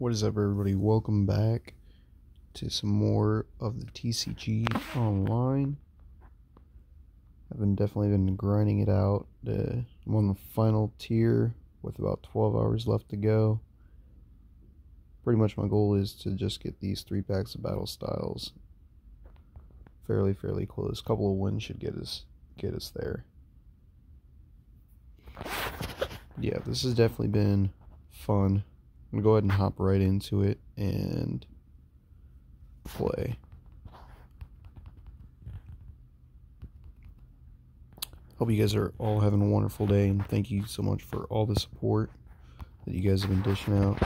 What is up, everybody? Welcome back to some more of the TCG online. I've been definitely been grinding it out. Uh, I'm on the final tier with about 12 hours left to go. Pretty much my goal is to just get these three packs of battle styles fairly, fairly close. A couple of wins should get us get us there. Yeah, this has definitely been fun. I'm gonna go ahead and hop right into it and play. Hope you guys are all having a wonderful day and thank you so much for all the support that you guys have been dishing out.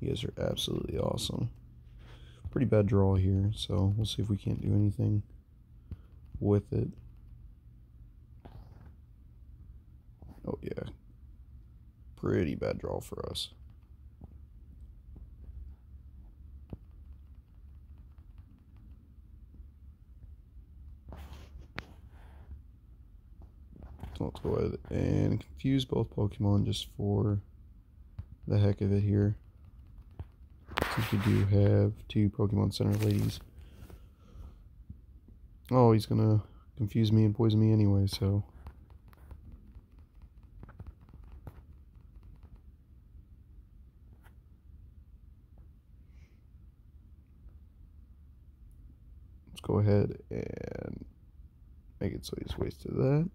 You guys are absolutely awesome. Pretty bad draw here, so we'll see if we can't do anything with it. Oh yeah. Pretty bad draw for us. Let's go ahead and confuse both Pokemon just for the heck of it here. Since we do have two Pokemon Center ladies. Oh, he's gonna confuse me and poison me anyway, so. Let's go ahead and make it so he's wasted that.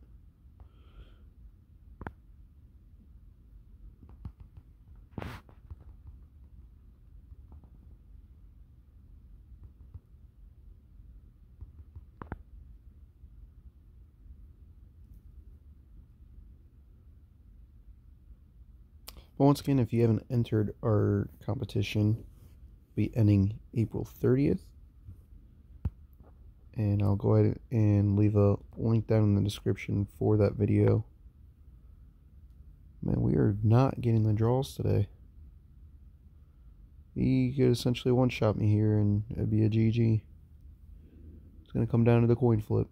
But once again, if you haven't entered our competition, be ending April 30th. And I'll go ahead and leave a link down in the description for that video. Man, we are not getting the draws today. He could essentially one-shot me here and it'd be a GG. It's going to come down to the coin flip.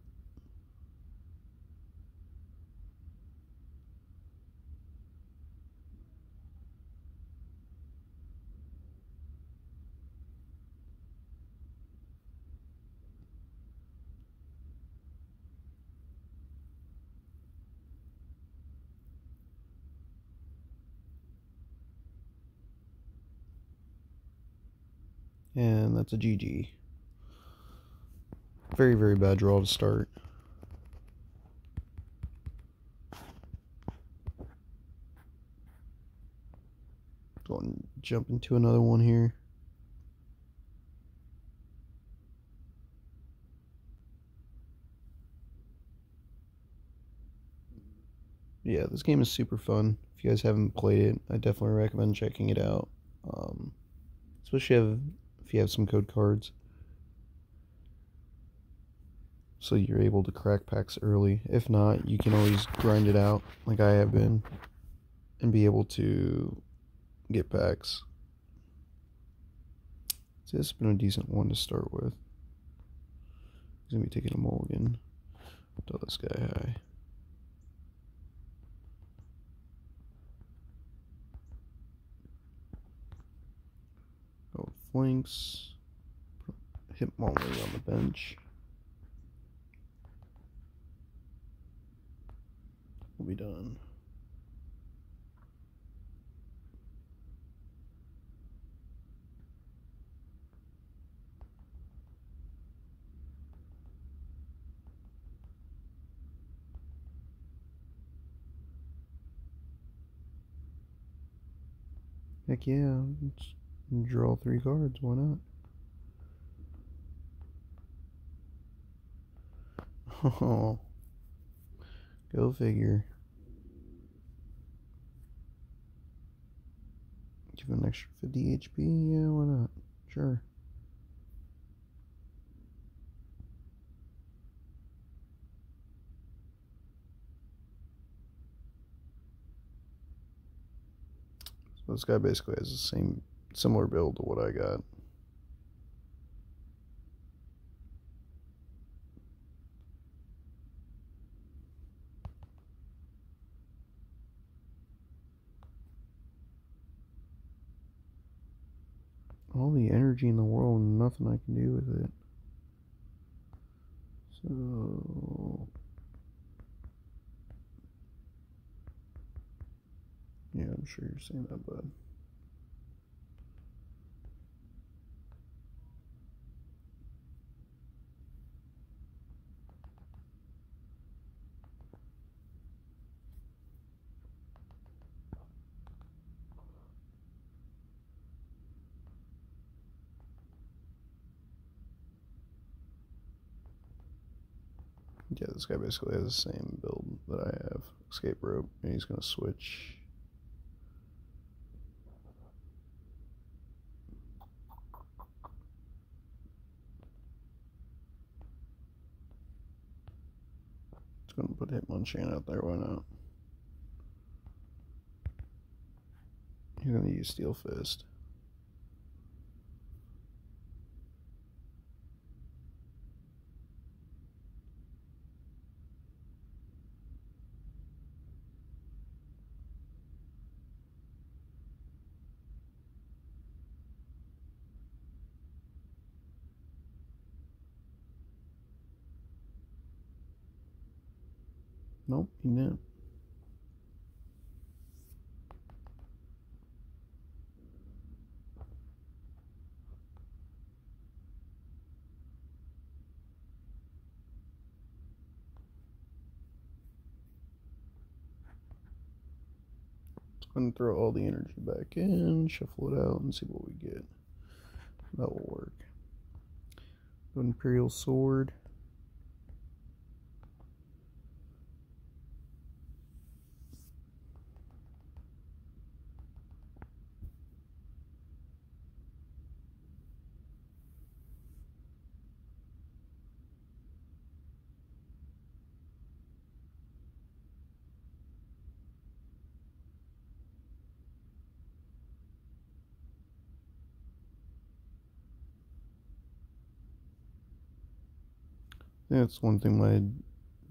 And that's a GG. Very, very bad draw to start. Go and jump into another one here. Yeah, this game is super fun. If you guys haven't played it, I definitely recommend checking it out. Um, especially if you have some code cards. So you're able to crack packs early. If not, you can always grind it out like I have been and be able to get packs. So this has been a decent one to start with. He's going to be taking a mulligan. Tell this guy hi. Flanks. Hitmonlee on the bench. We'll be done. Heck yeah, Draw three cards, why not? Oh, go figure. Give an extra 50 HP? Yeah, why not? Sure. So this guy basically has the same similar build to what I got. all the energy in the world and nothing I can do with it. So yeah, I'm sure you're saying that, bud. Yeah, this guy basically has the same build that I have. Escape rope, and he's gonna switch. It's gonna put Hitmonchan out there, why not? He's gonna use Steel Fist. Didn't. going to throw all the energy back in, shuffle it out, and see what we get. That will work. Imperial Sword. That's one thing my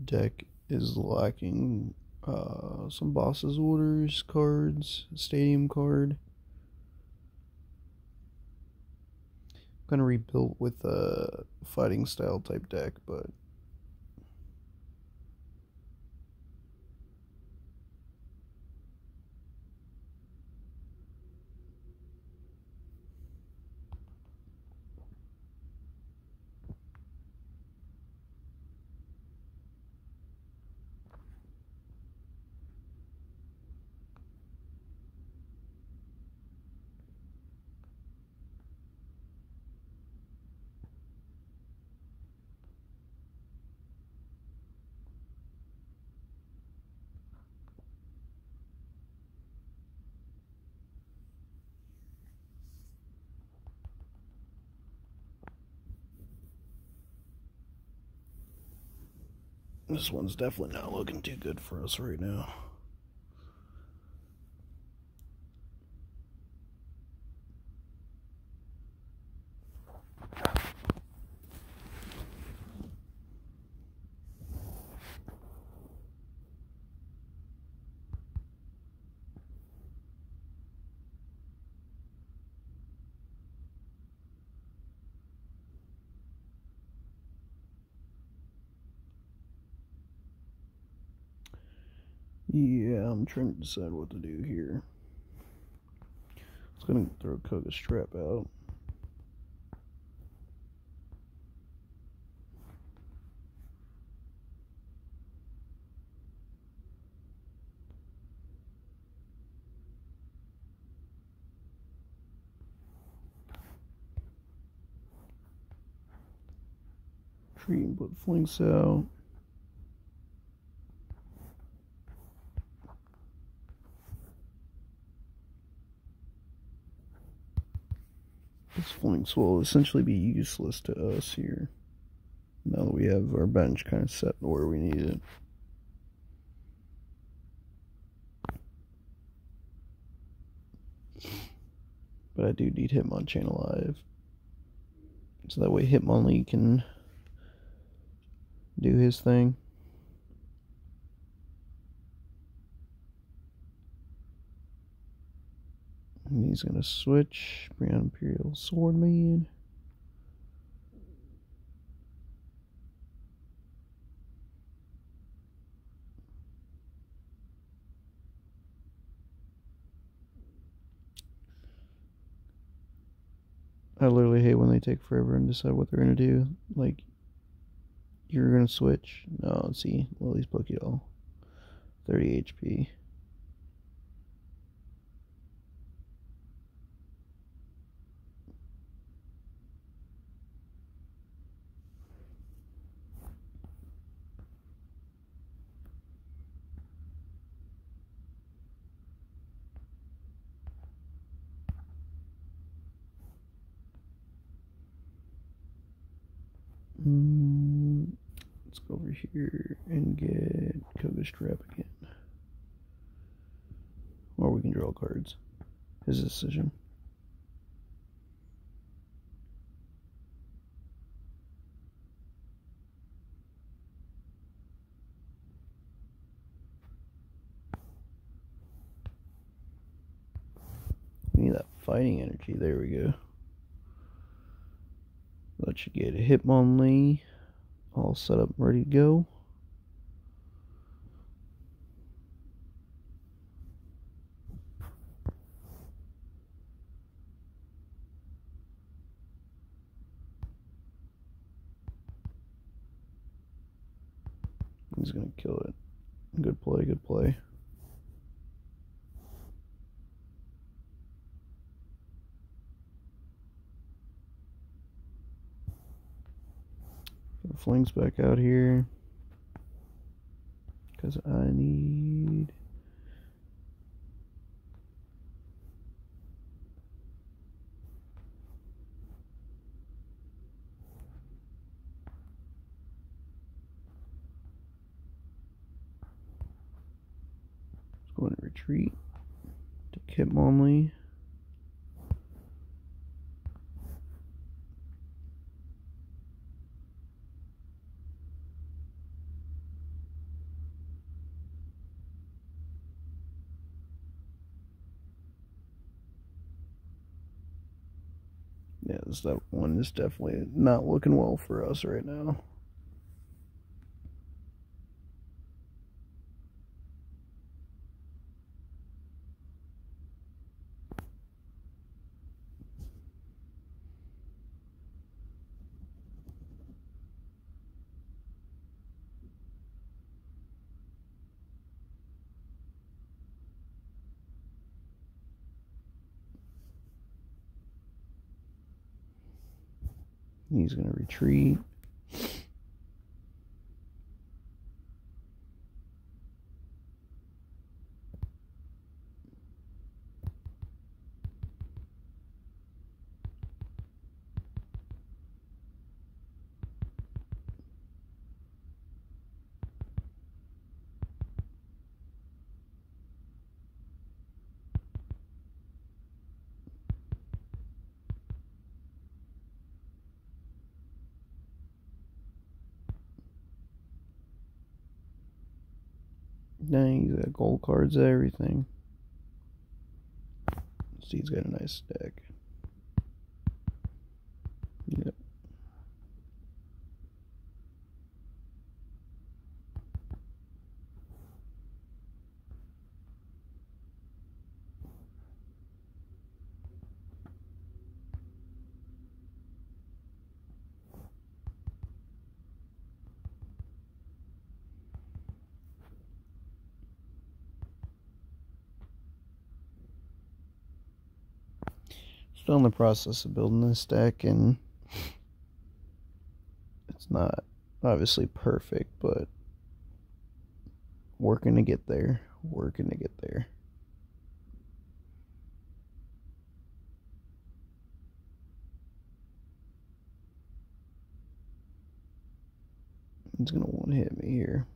deck is lacking. Uh, some bosses orders cards, stadium card. Kind of rebuilt with a fighting style type deck, but This one's definitely not looking too good for us right now. Yeah, I'm trying to decide what to do here. I was gonna throw Koga's Trap out. Tree and put Falinks out. This will essentially be useless to us here. Now that we have our bench kind of set where we need it. But I do need Hitmonchan alive. So that way Hitmonlee can do his thing. And he's gonna switch, bring out Imperial Swordman. I literally hate when they take forever and decide what they're gonna do. Like, you're gonna switch. No, see. Lily's Pokeball. 30 HP. Here and get Koga's Trap again. Or we can draw cards. His decision. We need that fighting energy. There we go. Let you get a Hitmonlee all set up, ready to go. He's gonna kill it. Good play, good play. Falinks back out here. Because I need... Let's go and retreat to Hitmonlee. Yeah, that one is definitely not looking well for us right now. He's going to retreat. Dang, he's got gold cards, everything. See, he's got a nice deck. Yep. Still in the process of building this deck, and it's not obviously perfect, but working to get there. Working to get there. It's gonna one hit me here.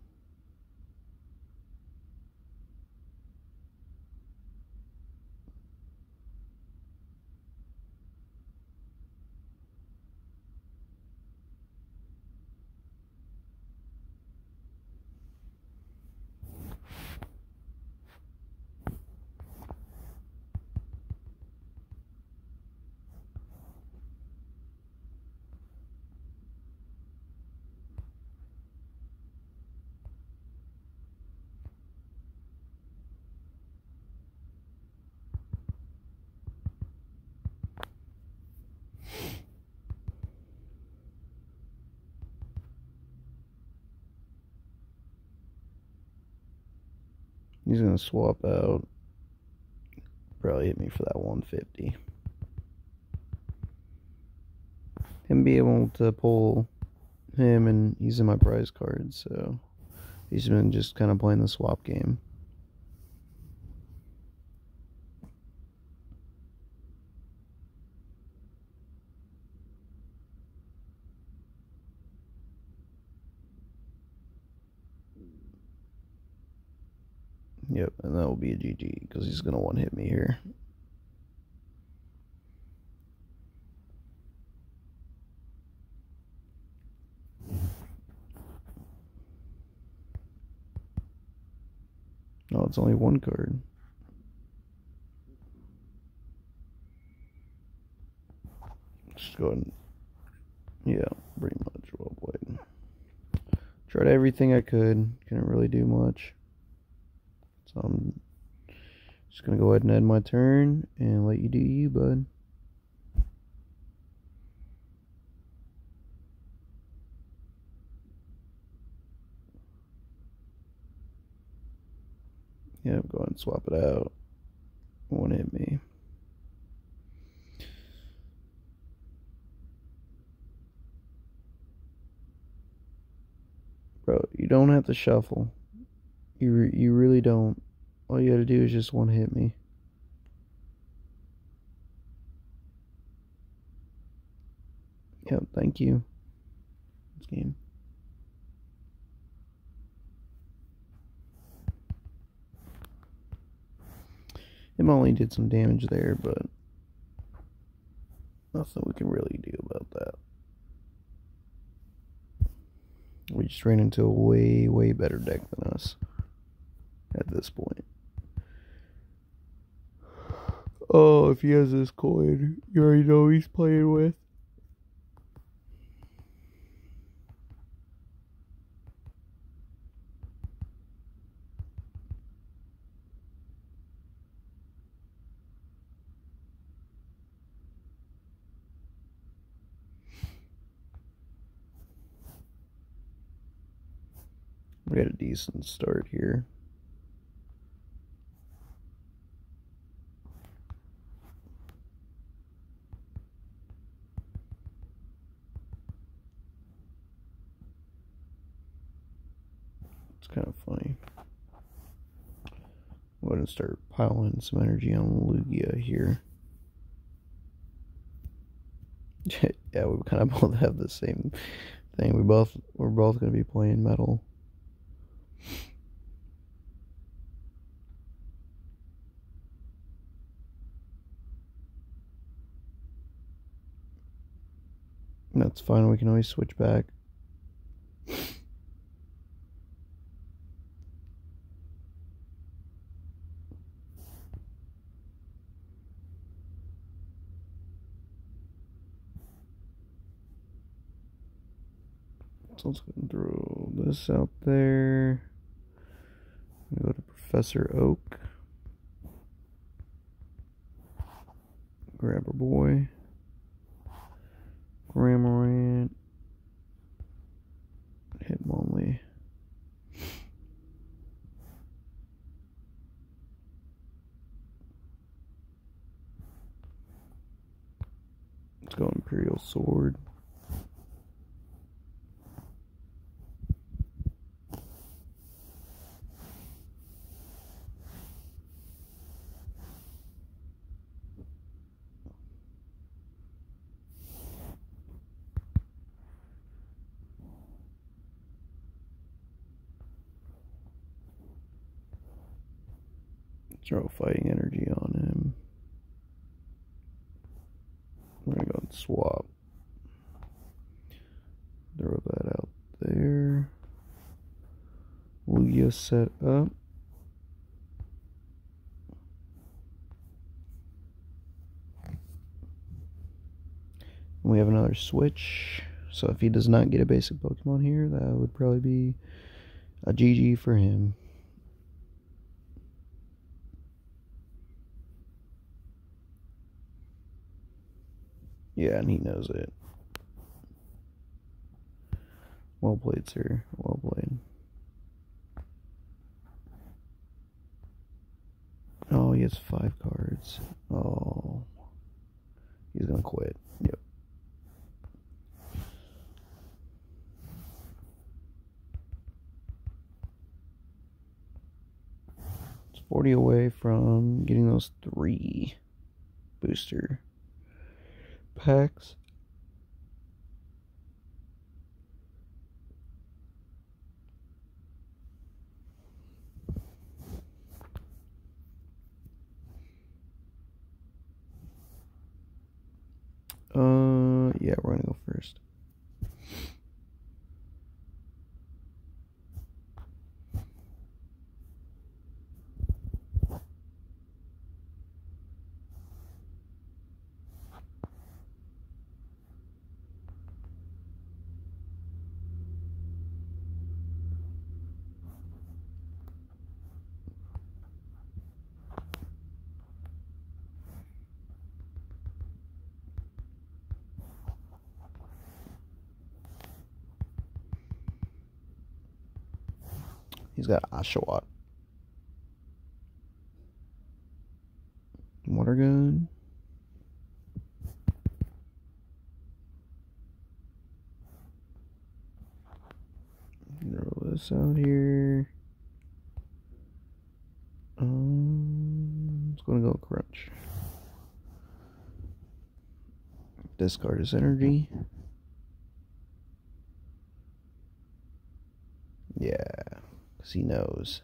He's gonna swap out. Probably hit me for that 150. Him be able to pull him and he's in my prize card, so he's been just kind of playing the swap game. Yep, and that will be a GG because he's going to one hit me here. No, it's only one card. Just go ahead and, yeah, pretty much well played. Tried everything I could, couldn't really do much. So I'm just to go ahead and end my turn and let you do you, bud. Yeah, go ahead and swap it out. One hit me. Bro, you don't have to shuffle. You re you really don't. All you gotta do is just one hit me. Yep, thank you. This game. Him only did some damage there, but nothing we can really do about that. We just ran into a way, way better deck than us at this point. Oh, if he has this coin, you already know he's playing with. We got a decent start here. kind of funny. I'm going to start piling some energy on Lugia here. yeah, we kind of both have the same thing. We both we're both going to be playing metal. That's fine. We can always switch back. So let's go throw this out there. Go to Professor Oak. Grabber Boy. Cramorant. Hitmonlee. Let's go Imperial Sword. Throw fighting energy on him. We're gonna go and swap. Throw that out there. Lugia set up. we have another switch. So if he does not get a basic Pokemon here, that would probably be a GG for him. Yeah, and he knows it. Well played, sir. Well played. Oh, he has five cards. Oh. He's gonna quit. Yep. It's 40 away from getting those three booster packs. Uh, yeah, we're gonna go first. He's got Oshawott. Water gun. Throw this out here. Um, it's gonna go crunch. Discard his energy. Yeah because he knows.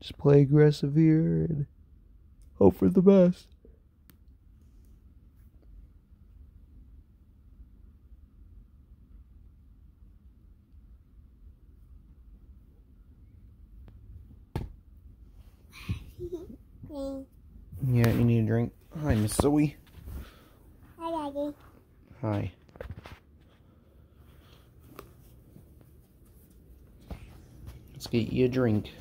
Just play aggressive here and hope for the best. yeah, you need a drink. Hi, Miss Zoe. Hi, Daddy. Hi. Let's get you a drink.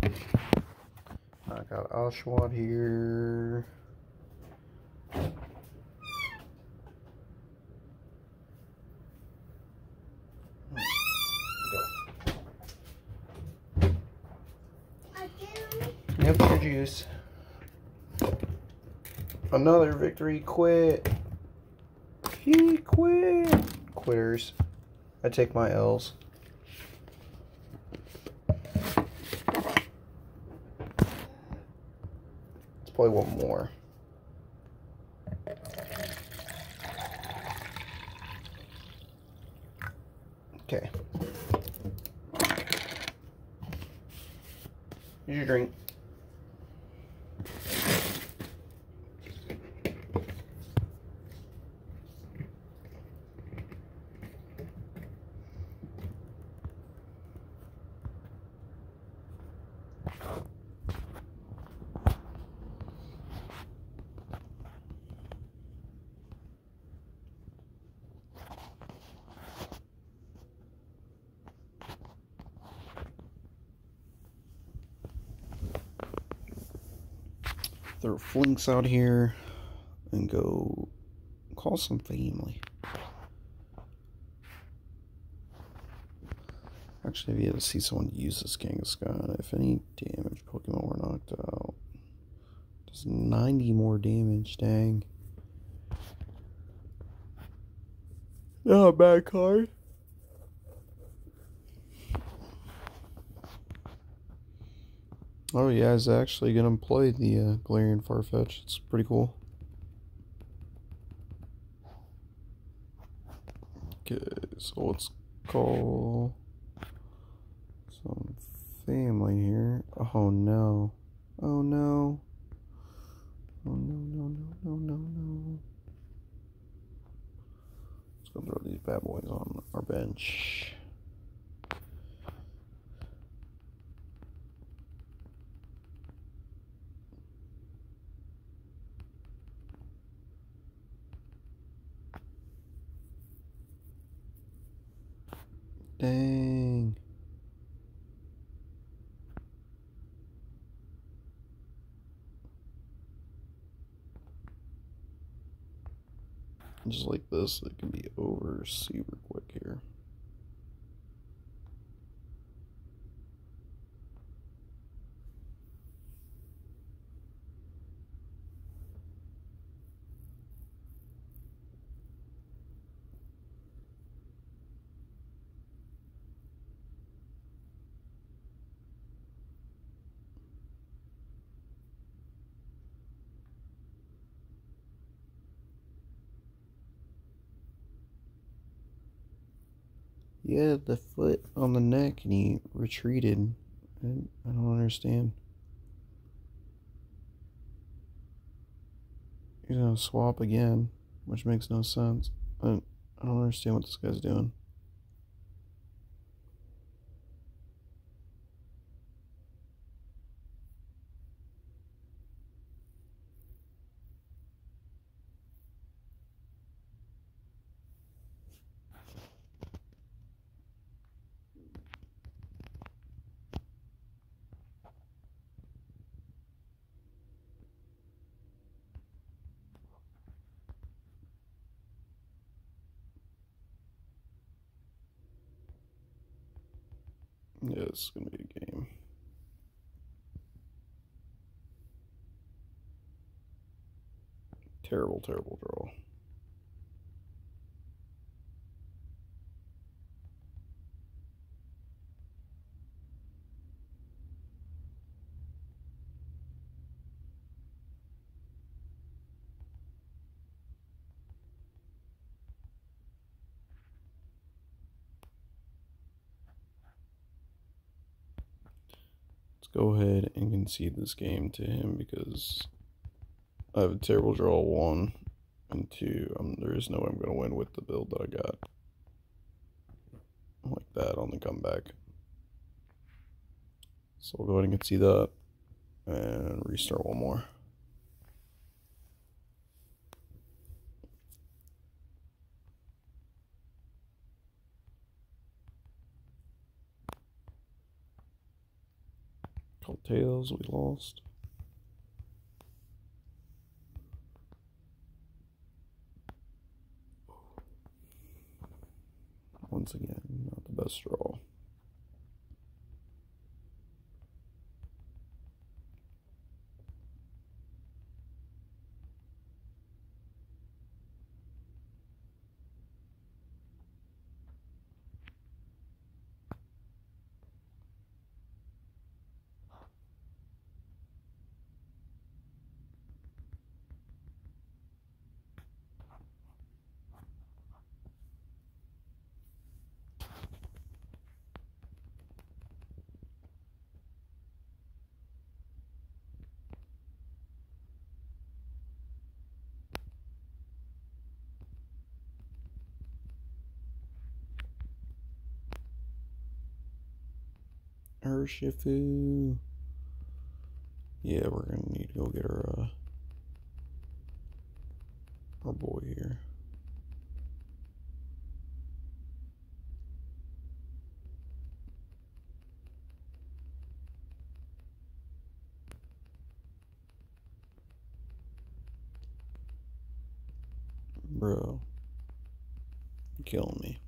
I got Oshawott here. Yep, your juice. Another victory quit. He quit. Quitters. I take my L's. Let's play one more. Okay. Here's your drink. throw Falinks out here and go call some family. Actually, you had to see someone use this Kangaskhan, if any damage Pokemon were knocked out, does 90 more damage, dang. Not a bad card. Oh yeah, he's actually gonna play the uh, Galarian Farfetch. It's pretty cool. Okay, so let's call some family here. Oh no. Oh no. Oh no, no, no, no, no, no. Let's go throw these bad boys on our bench. Dang. just like this, it can be over super quick here. Yeah, the foot on the neck and he retreated. I, I don't understand. He's gonna swap again, which makes no sense. I, I don't understand what this guy's doing. Yeah, this is gonna be a game. Terrible, terrible draw. Go ahead and concede this game to him because I have a terrible draw one and two. Um, there is no way I'm going to win with the build that I got. Like that on the comeback. So we'll go ahead and concede that and restart one more. Tails, we lost. Once again, not the best draw. Urshifu. Yeah, we're gonna need to go get our uh, our boy here. Bro, killing me.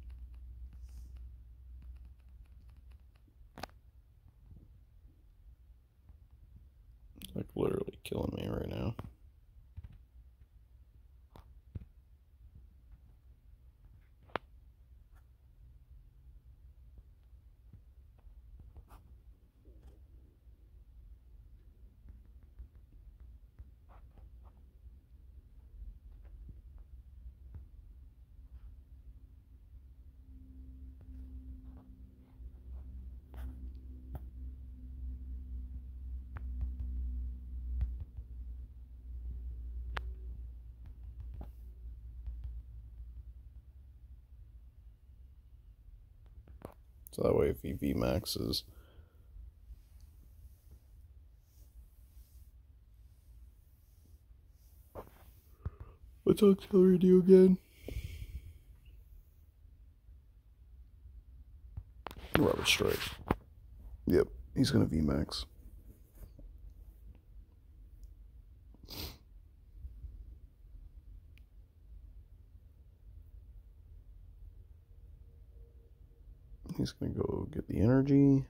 like literally killing me right now. So that way if he VMAXes What's auxiliary do again? Rubber strike. Yep, he's gonna VMAX. He's gonna go get the energy.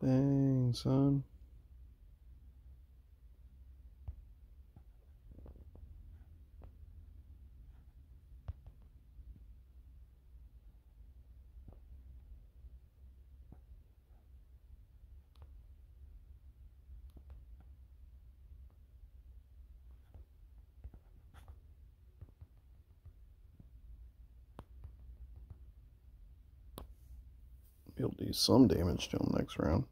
Dang, son. He'll do some damage to him next round.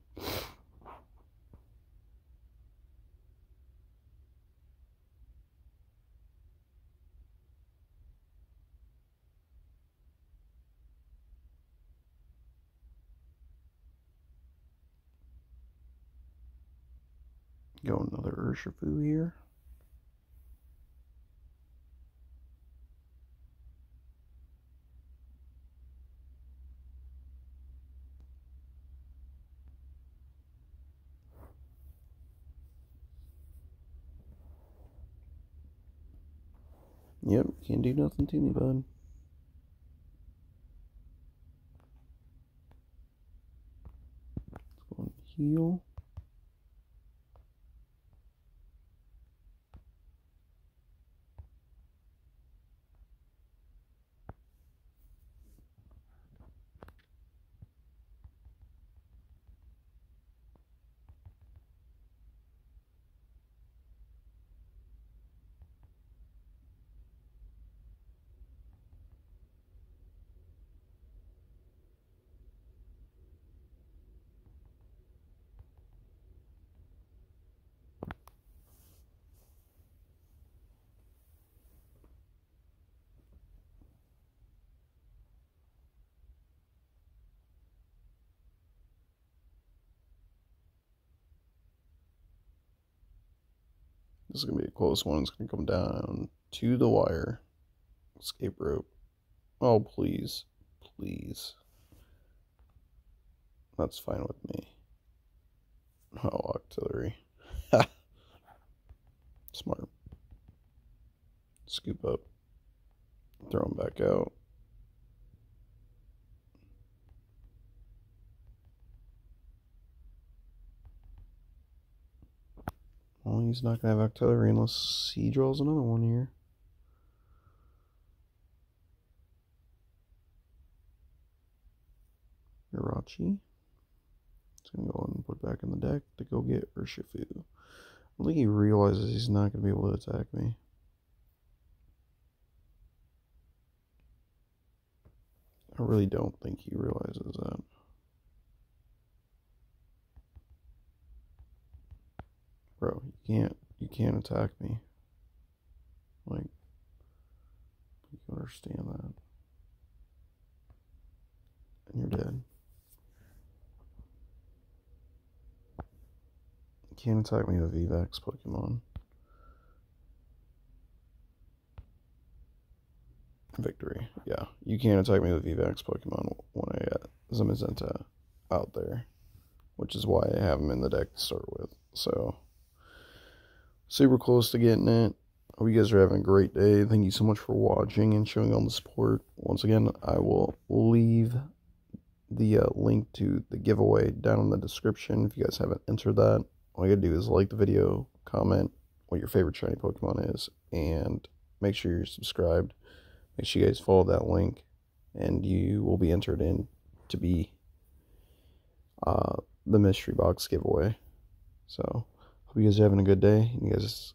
Go another Urshifu here. Yep, can't do nothing to me, bud. Let's go and heal. This is going to be a close one. It's going to come down to the wire. Escape rope. Oh, please. Please. That's fine with me. Oh, Octillery. Smart. Scoop up. Throw him back out. Well, he's not going to have Octillery unless he draws another one here. Jirachi. He's going to go and put back in the deck to go get Urshifu. I think he realizes he's not going to be able to attack me. I really don't think he realizes that. Bro, you can't you can't attack me. Like you understand that. And you're dead. You can't attack me with VMAX Pokemon. Victory. Yeah, you can't attack me with VMAX Pokemon when I uh, got Zamazenta out there, which is why I have him in the deck to start with. So, super close to getting it. Hope you guys are having a great day. Thank you so much for watching and showing all the support. Once again, I will leave the uh, link to the giveaway down in the description if you guys haven't entered that. All you gotta do is like the video, comment what your favorite shiny Pokemon is, and make sure you're subscribed. Make sure you guys follow that link, and you will be entered in to be uh, the mystery box giveaway. So, hope you guys are having a good day. You guys